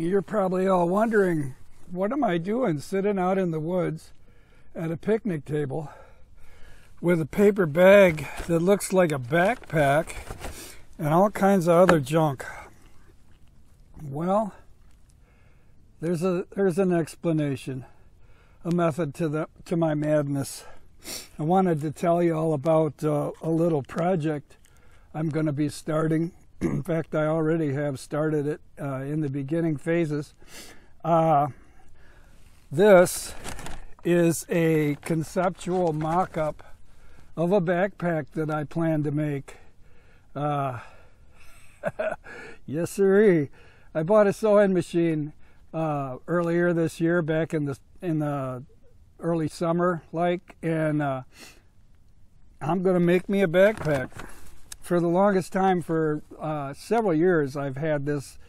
You're probably all wondering, what am I doing sitting out in the woods at a picnic table with a paper bag that looks like a backpack and all kinds of other junk? Well, there's a there's an explanation, a method to the to my madness. I wanted to tell you all about uh, a little project I'm going to be starting in fact, I already have started it uh, in the beginning phases. Uh, this is a conceptual mock up of a backpack that I plan to make. Uh, yes, sir. I bought a sewing machine uh, earlier this year, back in the in the early summer, like, and uh, I'm going to make me a backpack for the longest time, for uh, several years, I've had this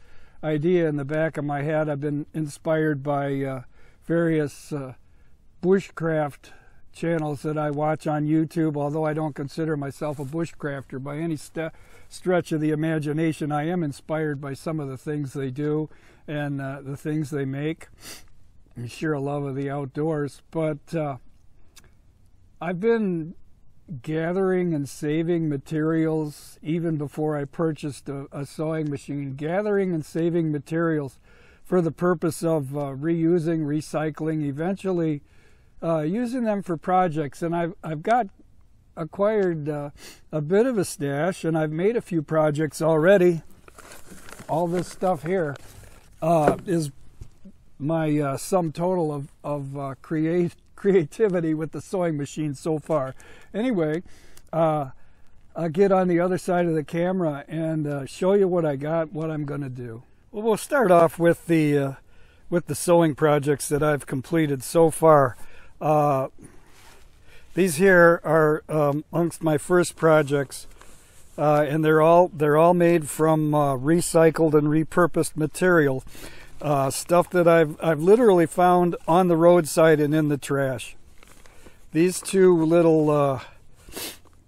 idea in the back of my head. I've been inspired by uh, various uh, bushcraft channels that I watch on YouTube. Although I don't consider myself a bushcrafter by any st- stretch of the imagination, I am inspired by some of the things they do and uh, the things they make. I'm sure a love of the outdoors, but uh, I've been gathering and saving materials even before I purchased a, a, sewing machine, gathering and saving materials for the purpose of uh, reusing, recycling, eventually uh, using them for projects. And I've, I've got acquired uh, a bit of a stash and I've made a few projects already. All this stuff here uh, is my uh, sum total of, of uh, create, creativity with the sewing machine so far. Anyway, uh, I'll get on the other side of the camera and uh, show you what I got, what I'm going to do. Well, we'll start off with the uh, with the sewing projects that I've completed so far. Uh, these here are um, amongst my first projects, uh, and they're all they're all made from uh, recycled and repurposed material uh, stuff that I've I've literally found on the roadside and in the trash. These two little uh,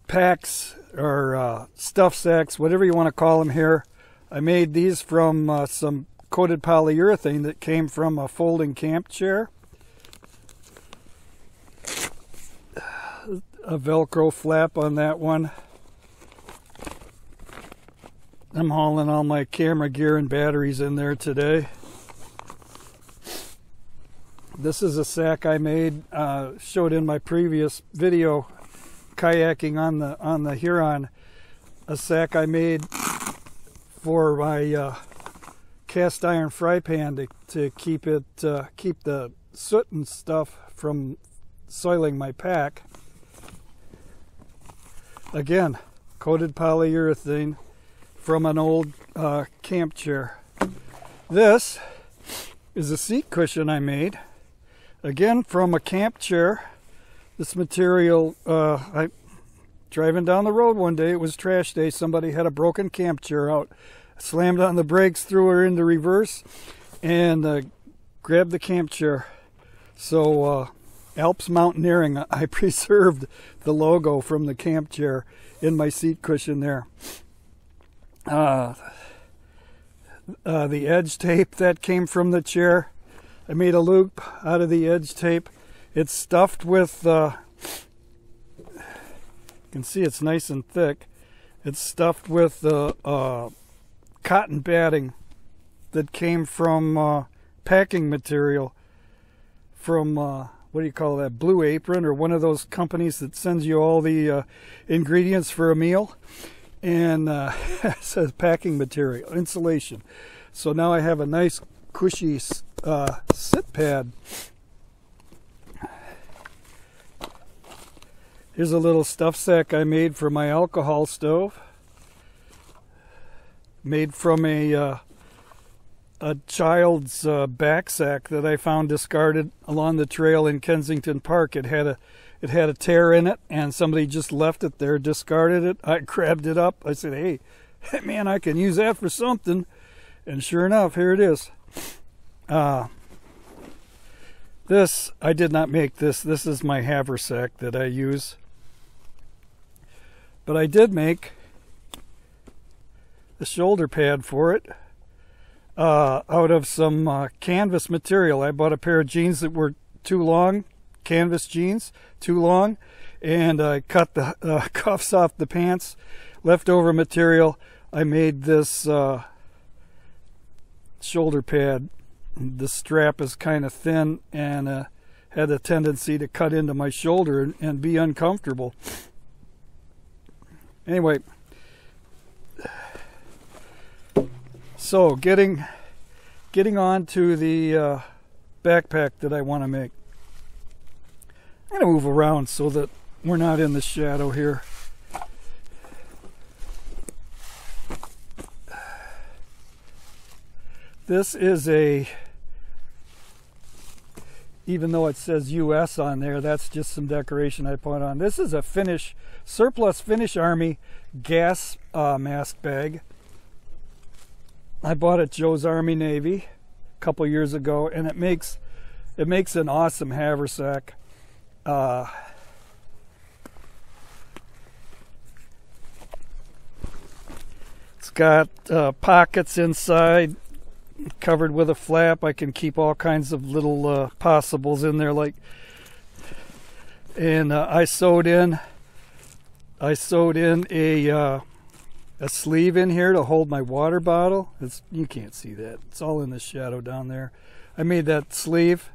packs or uh, stuff sacks, whatever you want to call them here, I made these from uh, some coated polyurethane that came from a folding camp chair. A Velcro flap on that one. I'm hauling all my camera gear and batteries in there today. This is a sack I made, uh, showed in my previous video, kayaking on the on the Huron. A sack I made for my uh, cast iron fry pan to, to keep it uh, keep the soot and stuff from soiling my pack. Again, coated polyurethane from an old uh, camp chair. This is a seat cushion I made again from a camp chair. This material, uh, I driving down the road one day. It was trash day. Somebody had a broken camp chair out. Slammed on the brakes, threw her into reverse, and uh, grabbed the camp chair. So uh, Alps Mountaineering, I preserved the logo from the camp chair in my seat cushion there. Uh, uh, the edge tape that came from the chair I made a loop out of the edge tape. It's stuffed with, uh, you can see it's nice and thick. It's stuffed with uh, uh, cotton batting that came from uh, packing material from, uh, what do you call that, Blue Apron or one of those companies that sends you all the uh, ingredients for a meal. And it says packing material, insulation. So now I have a nice cushy uh, sit pad. Here's a little stuff sack I made for my alcohol stove. Made from a uh, a child's uh, back sack that I found discarded along the trail in Kensington Park. It had a it had a tear in it, and somebody just left it there, discarded it. I grabbed it up. I said, "Hey, man, I can use that for something." And sure enough, here it is. Uh, this, I did not make this. This is my haversack that I use. But I did make the shoulder pad for it uh, out of some uh, canvas material. I bought a pair of jeans that were too long, canvas jeans, too long, and I cut the uh, cuffs off the pants, leftover material. I made this uh, shoulder pad. The strap is kind of thin and uh, had a tendency to cut into my shoulder and, and be uncomfortable. Anyway, so getting getting on to the uh, backpack that I want to make. I'm going to move around so that we're not in the shadow here. This is a, even though it says US on there, that's just some decoration I put on. This is a Finnish, surplus Finnish Army gas uh, mask bag. I bought it Joe's Army Navy a couple years ago, and it makes it makes an awesome haversack. Uh, it's got uh, pockets inside, covered with a flap. I can keep all kinds of little uh, possibles in there, like. And uh, I sewed in. I sewed in a uh, a sleeve in here to hold my water bottle. It's you can't see that. It's all in the shadow down there. I made that sleeve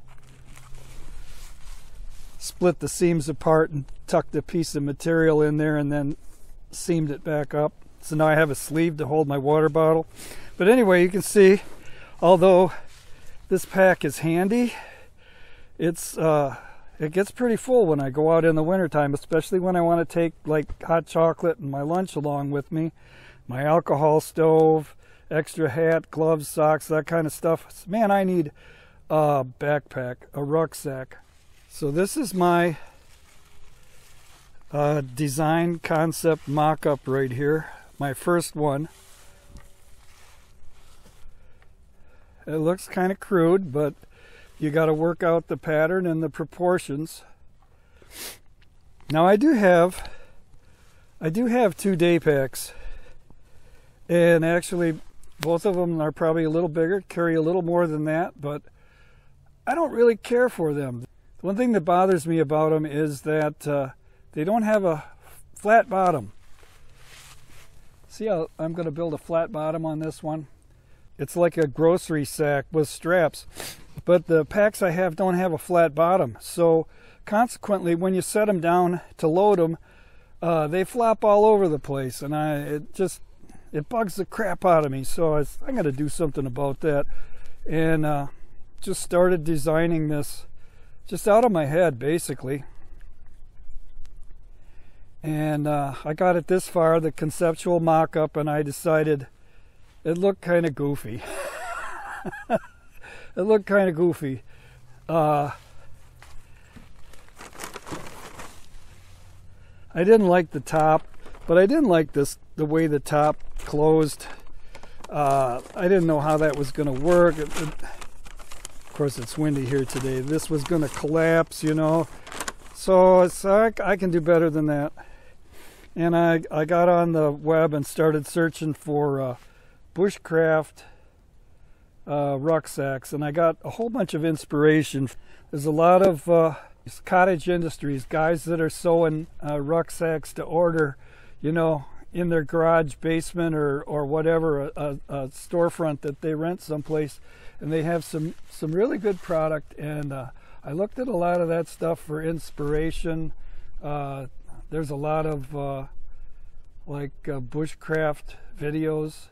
split the seams apart and tucked a piece of material in there and then seamed it back up. So now I have a sleeve to hold my water bottle. But anyway, you can see, although this pack is handy, it's uh, it gets pretty full when I go out in the wintertime, especially when I want to take like hot chocolate and my lunch along with me, my alcohol stove, extra hat, gloves, socks, that kind of stuff. Man, I need a backpack, a rucksack. So this is my uh, design concept mock-up right here. My first one. It looks kind of crude, but you got to work out the pattern and the proportions. Now I do have I do have two day packs. And actually both of them are probably a little bigger, carry a little more than that, but I don't really care for them. The one thing that bothers me about them is that uh, they don't have a flat bottom. See how I'm going to build a flat bottom on this one? It's like a grocery sack with straps. But the packs I have don't have a flat bottom. So consequently, when you set them down to load them, uh, they flop all over the place. And I it just, it bugs the crap out of me. So I, am to do something about that. And uh, just started designing this just out of my head, basically. And uh, I got it this far, the conceptual mock up, and I decided it looked kind of goofy. it looked kind of goofy. Uh, I didn't like the top, but I didn't like this the way the top closed. Uh, I didn't know how that was going to work. It, it, course it's windy here today. This was going to collapse, you know. So I, I can do better than that. And I, I got on the web and started searching for uh, bushcraft uh, rucksacks, and I got a whole bunch of inspiration. There's a lot of uh, cottage industries, guys that are sewing uh, rucksacks to order, you know, in their garage basement or, or whatever, a, a, storefront that they rent someplace and they have some some really good product. And uh, I looked at a lot of that stuff for inspiration. Uh, there's a lot of uh, like bushcraft videos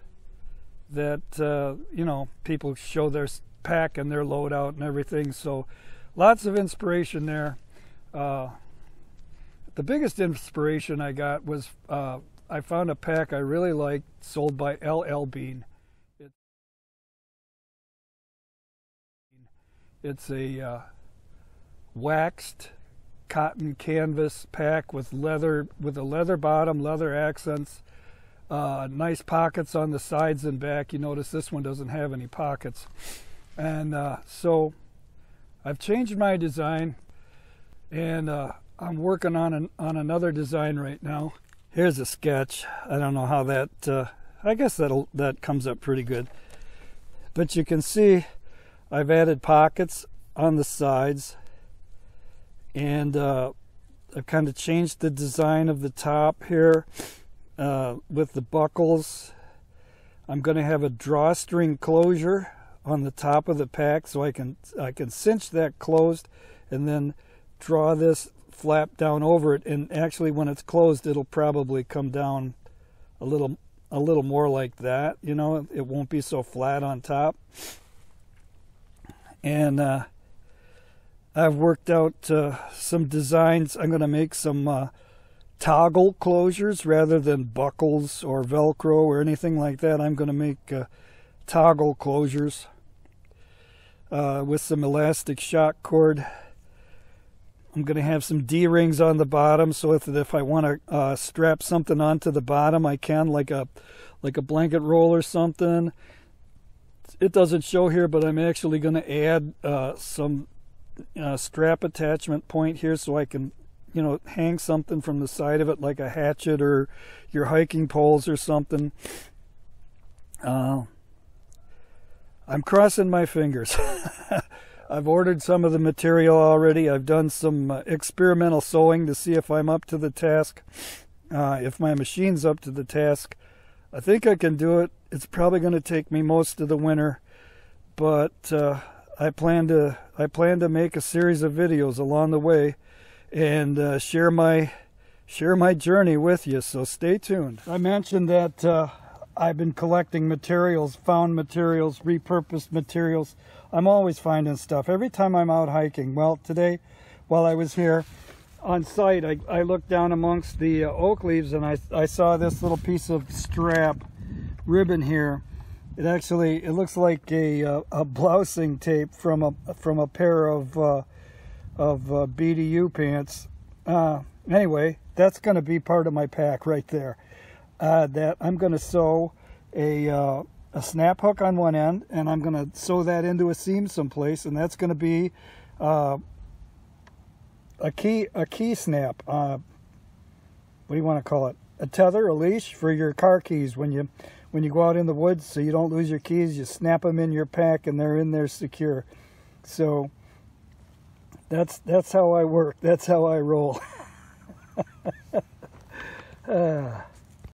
that uh, you know people show their pack and their loadout and everything. So lots of inspiration there. Uh, the biggest inspiration I got was I found a pack I really liked sold by LL Bean. It's a uh, waxed cotton canvas pack with leather with a leather bottom, leather accents, uh, nice pockets on the sides and back. You notice this one doesn't have any pockets, and uh, so I've changed my design, and uh, I'm working on an, on another design right now. Here's a sketch. I don't know how that. Uh, I guess that that comes up pretty good. but you can see I've added pockets on the sides and uh, I've kind of changed the design of the top here uh, with the buckles. I'm going to have a drawstring closure on the top of the pack so I can I can cinch that closed and then draw this flap down over it. And actually when it's closed it'll probably come down a little a little more like that you know? It won't be so flat on top. And uh, I've worked out uh, some designs. I'm going to make some uh, toggle closures rather than buckles or velcro or anything like that I'm going to make uh, toggle closures uh, with some elastic shock cord I'm going to have some D-rings on the bottom so if, if I want to uh, strap something onto the bottom I can like a like a blanket roll or something. It doesn't show here but I'm actually going to add uh, some uh, strap attachment point here so I can you know hang something from the side of it like a hatchet or your hiking poles or something. Uh, I'm crossing my fingers. I've ordered some of the material already. I've done some uh, experimental sewing to see if I'm up to the task. Uh, if my machine's up to the task, I think I can do it. It's probably going to take me most of the winter, but uh, I plan to I plan to make a series of videos along the way and uh, share my share my journey with you. So stay tuned. I mentioned that uh, I've been collecting materials, found materials, repurposed materials. I'm always finding stuff every time I'm out hiking. Well, today, while I was here on site, I, I looked down amongst the uh, oak leaves and I, I saw this little piece of strap ribbon here. It actually, it looks like a, uh, a blousing tape from a, from a pair of, uh, of uh, BDU pants. Uh, anyway, that's going to be part of my pack right there uh, that I'm going to sew a, uh, a snap hook on one end and I'm going to sew that into a seam someplace and that's going to be uh, a key a key snap. Uh, what do you want to call it? A tether, a leash for your car keys when you when you go out in the woods so you don't lose your keys. You snap them in your pack and they're in there secure. So that's that's how I work. That's how I roll. uh.